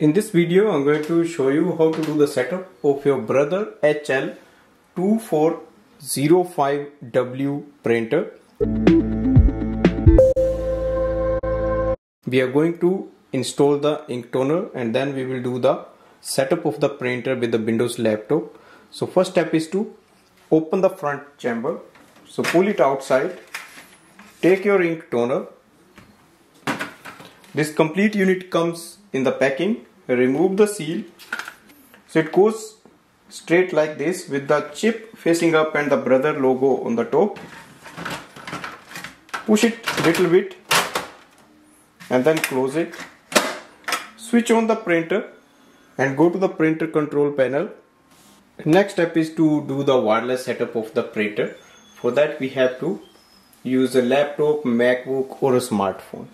In this video I'm going to show you how to do the setup of your brother HL2405W printer. We are going to install the ink toner and then we will do the setup of the printer with the Windows laptop. So first step is to open the front chamber. So pull it outside. Take your ink toner. This complete unit comes in the packing. Remove the seal. So it goes straight like this with the chip facing up and the brother logo on the top. Push it little bit and then close it. Switch on the printer and go to the printer control panel. Next step is to do the wireless setup of the printer. For that we have to use a laptop macbook or a smartphone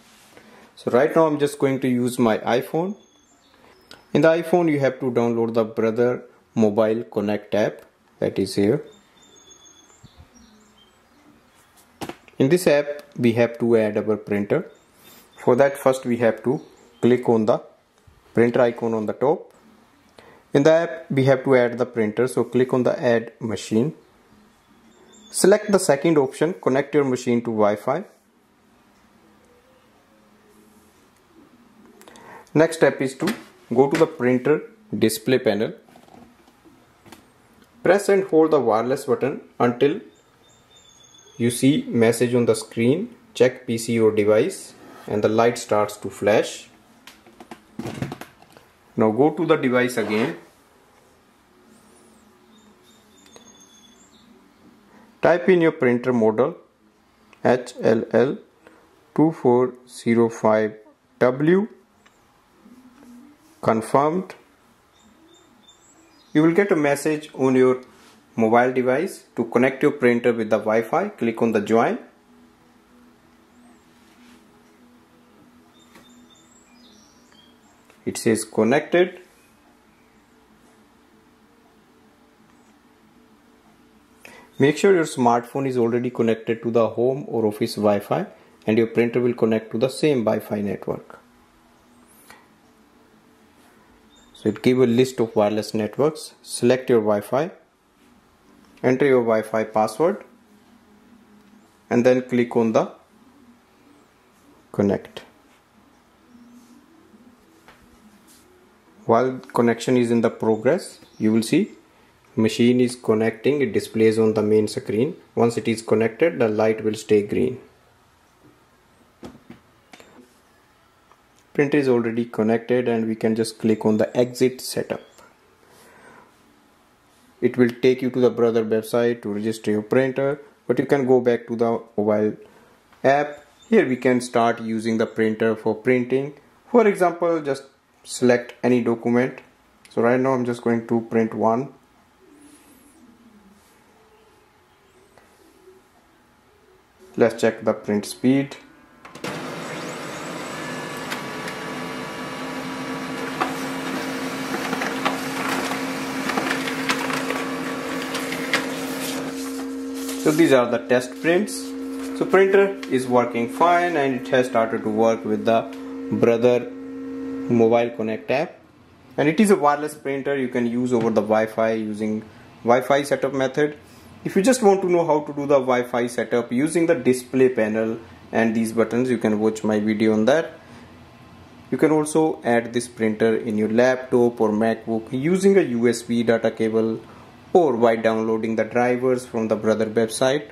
so right now i'm just going to use my iphone. In the iphone you have to download the brother mobile connect app that is here. In this app we have to add our printer. For that first we have to click on the printer icon on the top. In the app we have to add the printer so click on the add machine. Select the second option connect your machine to Wi-Fi next step is to go to the printer display panel. Press and hold the wireless button until you see message on the screen. Check PC or device and the light starts to flash. Now go to the device again. Type in your printer model HLL2405W confirmed you will get a message on your mobile device to connect your printer with the Wi-Fi. Click on the join. It says connected. Make sure your smartphone is already connected to the home or office Wi-Fi and your printer will connect to the same Wi-Fi network so it give a list of wireless networks. Select your Wi-Fi. Enter your Wi-Fi password. And then click on the connect. While connection is in the progress you will see machine is connecting it displays on the main screen. Once it is connected the light will stay green printer is already connected and we can just click on the exit setup. It will take you to the brother website to register your printer but you can go back to the mobile app. Here we can start using the printer for printing. For example just select any document. So right now I'm just going to print one. Let's check the print speed so these are the test prints. So printer is working fine and it has started to work with the brother mobile connect app. And it is a wireless printer. You can use over the Wi-Fi using Wi-Fi setup method. If you just want to know how to do the Wi-Fi setup using the display panel and these buttons you can watch my video on that. You can also add this printer in your laptop or MacBook using a USB data cable or by downloading the drivers from the brother website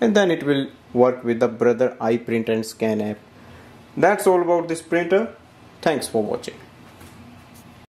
and then it will work with the brother iPrint and scan app. That's all about this printer. Thanks for watching.